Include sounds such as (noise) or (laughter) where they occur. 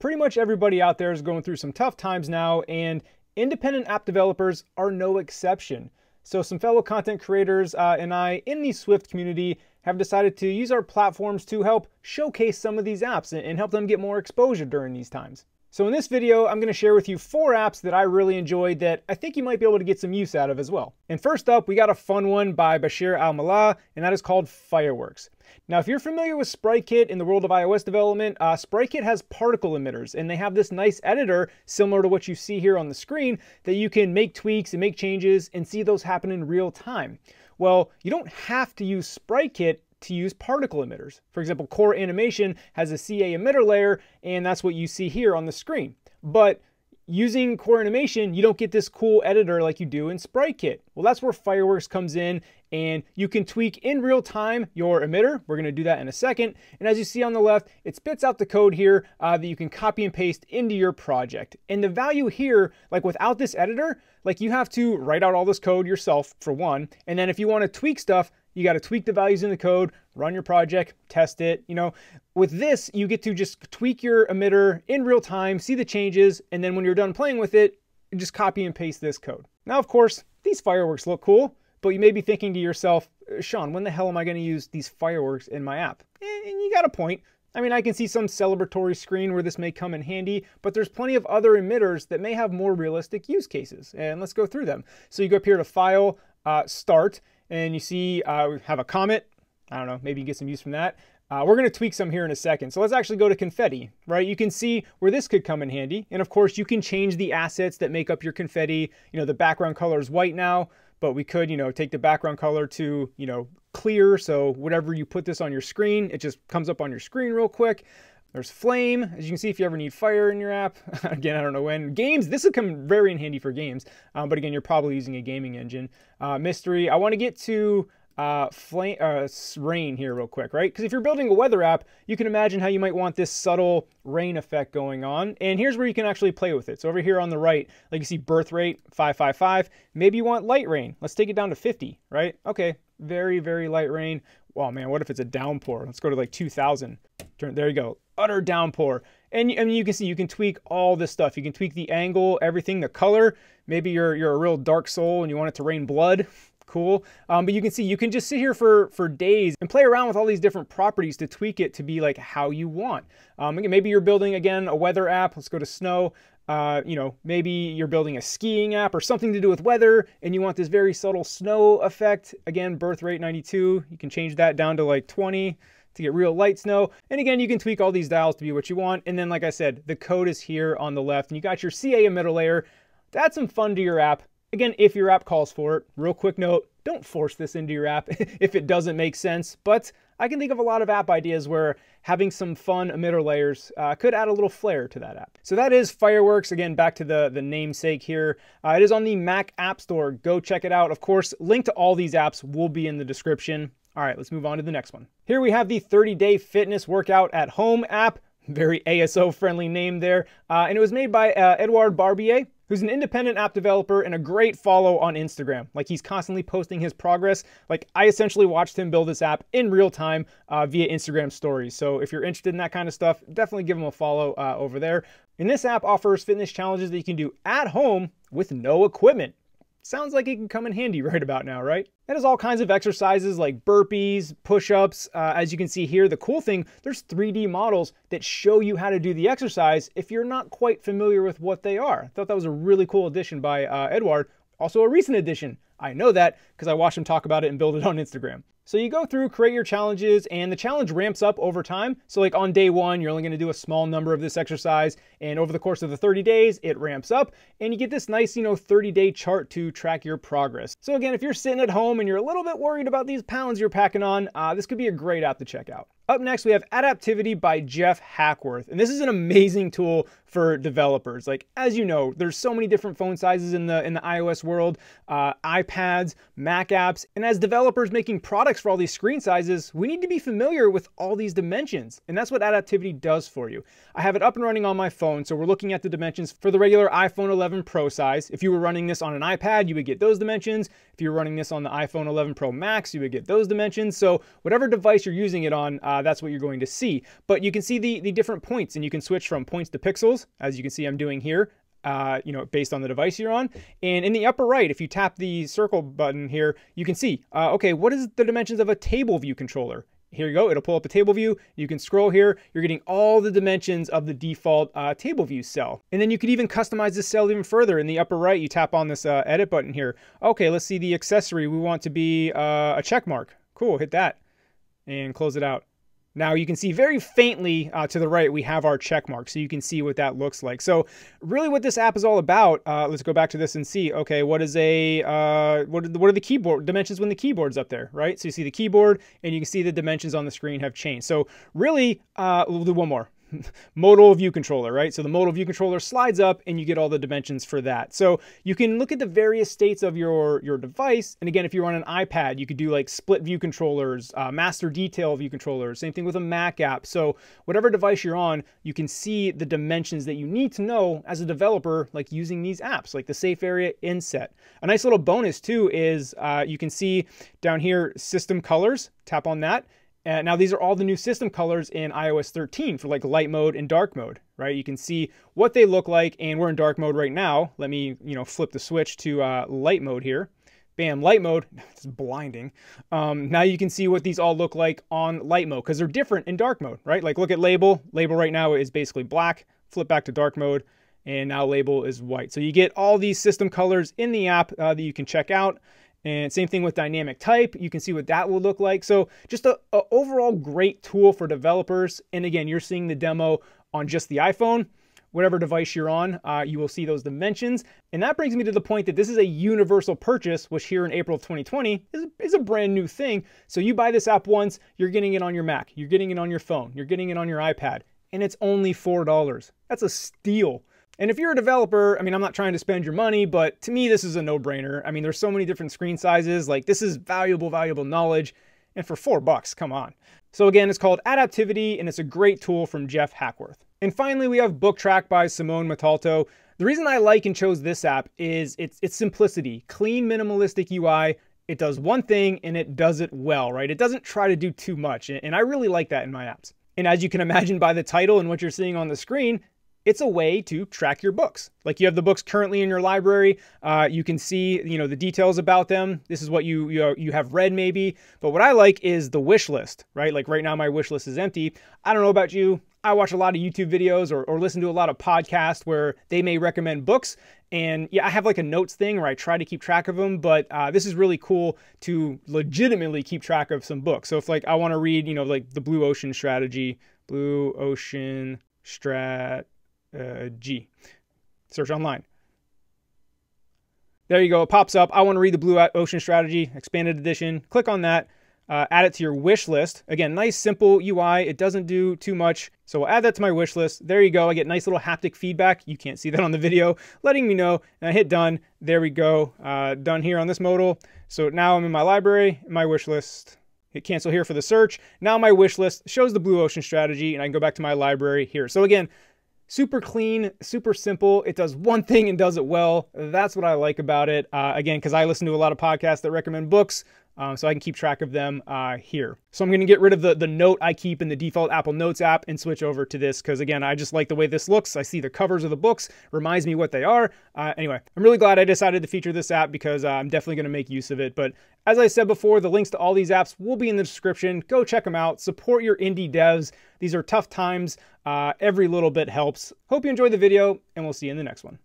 Pretty much everybody out there is going through some tough times now, and independent app developers are no exception. So, some fellow content creators uh, and I in the Swift community have decided to use our platforms to help showcase some of these apps and help them get more exposure during these times. So in this video, I'm going to share with you four apps that I really enjoyed that I think you might be able to get some use out of as well. And first up, we got a fun one by Besher Al-Maleh, and that is called Fireworks. Now, if you're familiar with SpriteKit in the world of iOS development, uh, SpriteKit has particle emitters, and they have this nice editor similar to what you see here on the screen that you can make tweaks and make changes and see those happen in real time. Well, you don't have to use SpriteKit to use particle emitters. For example, Core Animation has a CA emitter layer, and that's what you see here on the screen. But using Core Animation, you don't get this cool editor like you do in SpriteKit. Well, that's where Fireworks comes in, and you can tweak in real time your emitter. We're gonna do that in a second. And as you see on the left, it spits out the code here uh, that you can copy and paste into your project. And the value here, like without this editor, like you have to write out all this code yourself for one, and then if you wanna tweak stuff, you got to tweak the values in the code, run your project, test it. You know, with this, you get to just tweak your emitter in real time, see the changes, and then when you're done playing with it, just copy and paste this code. Now, of course, these fireworks look cool, but you may be thinking to yourself, Sean, when the hell am I going to use these fireworks in my app? And you got a point. I mean, I can see some celebratory screen where this may come in handy, but there's plenty of other emitters that may have more realistic use cases. And let's go through them. So you go up here to File, uh, Start, and you see uh, we have a comet. I don't know, maybe you get some use from that. Uh, we're going to tweak some here in a second. So let's actually go to confetti, right? You can see where this could come in handy. And of course, you can change the assets that make up your confetti. You know, the background color is white now, but we could, you know, take the background color to, you know, clear. So whatever you put this on your screen, it just comes up on your screen real quick. There's Flame, as you can see if you ever need fire in your app. (laughs) again, I don't know when. Games, this will come very in handy for games, um, but again, you're probably using a gaming engine. Uh, mystery, I want to get to uh, flame, uh, rain here real quick, right? Because if you're building a weather app, you can imagine how you might want this subtle rain effect going on. And here's where you can actually play with it. So over here on the right, like you see birth rate, 555. Maybe you want light rain. Let's take it down to 50, right? Okay, very, very light rain. Wow, man, what if it's a downpour? Let's go to like 2000. Turn, there you go utter downpour. And mean, you can see you can tweak all this stuff. You can tweak the angle, everything, the color. Maybe you're you're a real dark soul and you want it to rain blood. Cool. Um, but you can see you can just sit here for for days and play around with all these different properties to tweak it to be like how you want. Um, maybe you're building again a weather app. Let's go to snow. Uh, you know, maybe you're building a skiing app or something to do with weather and you want this very subtle snow effect. Again, birth rate 92. You can change that down to like 20 to get real light snow. And again, you can tweak all these dials to be what you want. And then, like I said, the code is here on the left and you got your CA emitter layer. To add some fun to your app. Again, if your app calls for it, real quick note, don't force this into your app (laughs) if it doesn't make sense. But I can think of a lot of app ideas where having some fun emitter layers uh, could add a little flair to that app. So that is Fireworks. Again, back to the, the namesake here. Uh, it is on the Mac App Store. Go check it out. Of course, link to all these apps will be in the description. All right, let's move on to the next one. Here we have the 30 day fitness workout at home app. Very ASO friendly name there. Uh, and it was made by uh, Edouard Barbier, who's an independent app developer and a great follow on Instagram. Like he's constantly posting his progress. Like I essentially watched him build this app in real time uh, via Instagram stories. So if you're interested in that kind of stuff, definitely give him a follow uh, over there. And this app offers fitness challenges that you can do at home with no equipment. Sounds like it can come in handy (laughs) right about now, right? It has all kinds of exercises like burpees, push-ups. Uh, as you can see here, the cool thing, there's 3D models that show you how to do the exercise if you're not quite familiar with what they are. I thought that was a really cool addition by uh, Edouard. Also a recent addition. I know that because I watched him talk about it and build it on Instagram. So you go through, create your challenges, and the challenge ramps up over time. So like on day one, you're only gonna do a small number of this exercise, and over the course of the 30 days, it ramps up, and you get this nice, you know, 30-day chart to track your progress. So again, if you're sitting at home and you're a little bit worried about these pounds you're packing on, uh, this could be a great app to check out. Up next, we have Adaptivity by Geoff Hackworth. And this is an amazing tool for developers. Like, as you know, there's so many different phone sizes in the, in the iOS world, uh, iPads, Mac apps. And as developers making products for all these screen sizes, we need to be familiar with all these dimensions. And that's what Adaptivity does for you. I have it up and running on my phone. So we're looking at the dimensions for the regular iPhone 11 Pro size. If you were running this on an iPad, you would get those dimensions. If you're running this on the iPhone 11 Pro Max, you would get those dimensions. So whatever device you're using it on, uh, that's what you're going to see. But you can see the, the different points and you can switch from points to pixels, as you can see I'm doing here. Uh, you know, based on the device you're on. And in the upper right, if you tap the circle button here, you can see, uh, okay, what is the dimensions of a table view controller? Here you go, it'll pull up a table view. You can scroll here, you're getting all the dimensions of the default uh, table view cell. And then you could even customize this cell even further. In the upper right, you tap on this uh, edit button here. Okay, let's see the accessory. We want to be uh, a check mark. Cool, hit that and close it out. Now you can see very faintly uh, to the right, we have our check mark. So you can see what that looks like. So really what this app is all about, uh, let's go back to this and see, okay, what is a, uh, what, are the, what are the keyboard dimensions when the keyboard's up there, right? So you see the keyboard and you can see the dimensions on the screen have changed. So really, uh, we'll do one more. (laughs) modal view controller, right? So the modal view controller slides up and you get all the dimensions for that. So you can look at the various states of your, your device. And again, if you're on an iPad, you could do like split view controllers, uh, master detail view controllers, same thing with a Mac app. So whatever device you're on, you can see the dimensions that you need to know as a developer, like using these apps, like the safe area inset. A nice little bonus too is uh, you can see down here system colors, tap on that uh, now these are all the new system colors in iOS 13 for like light mode and dark mode, right? You can see what they look like and we're in dark mode right now. Let me, you know, flip the switch to uh, light mode here. Bam, light mode, (laughs) it's blinding. Um, now you can see what these all look like on light mode because they're different in dark mode, right? Like look at label. Label right now is basically black. Flip back to dark mode and now label is white. So you get all these system colors in the app uh, that you can check out. And same thing with dynamic type. You can see what that will look like. So just a, a, overall great tool for developers. And again, you're seeing the demo on just the iPhone. Whatever device you're on, uh, you will see those dimensions. And that brings me to the point that this is a universal purchase, which here in April of 2020 is, is a brand new thing. So you buy this app once, you're getting it on your Mac, you're getting it on your phone, you're getting it on your iPad, and it's only $4. That's a steal. And if you're a developer, I mean, I'm not trying to spend your money, but to me, this is a no brainer. I mean, there's so many different screen sizes. Like, this is valuable, valuable knowledge. And for four bucks, come on. So, again, it's called Adaptivity, and it's a great tool from Geoff Hackworth. And finally, we have BookTrack by Simone Montalto. The reason I like and chose this app is its, its simplicity, clean, minimalistic UI. It does one thing and it does it well, right? It doesn't try to do too much. And I really like that in my apps. And as you can imagine by the title and what you're seeing on the screen, it's a way to track your books. Like you have the books currently in your library, uh, you can see you know the details about them. This is what you you you have read maybe. But what I like is the wish list, right? Like right now my wish list is empty. I don't know about you. I watch a lot of YouTube videos or, or listen to a lot of podcasts where they may recommend books. And yeah, I have like a notes thing where I try to keep track of them, but uh, this is really cool to legitimately keep track of some books. So if like I want to read, you know, like the Blue Ocean Strategy, Blue Ocean Strat G. Search online. There you go. It pops up. I want to read the Blue Ocean Strategy Expanded Edition. Click on that. Uh, add it to your wish list. Again, nice, simple UI. It doesn't do too much. So we'll add that to my wish list. There you go. I get nice little haptic feedback. You can't see that on the video, letting me know. And I hit done. There we go. Uh, done here on this modal. So now I'm in my library, my wish list. Hit cancel here for the search. Now my wish list shows the Blue Ocean strategy, and I can go back to my library here. So again, super clean, super simple. It does one thing and does it well. That's what I like about it. Uh, again, because I listen to a lot of podcasts that recommend books, um, so I can keep track of them uh, here. So I'm going to get rid of the, the note I keep in the default Apple Notes app and switch over to this because, again, I just like the way this looks. I see the covers of the books, reminds me what they are. Uh, anyway, I'm really glad I decided to feature this app because uh, I'm definitely going to make use of it. But as I said before, the links to all these apps will be in the description. Go check them out. Support your indie devs. These are tough times. Uh, every little bit helps. Hope you enjoyed the video, and we'll see you in the next one.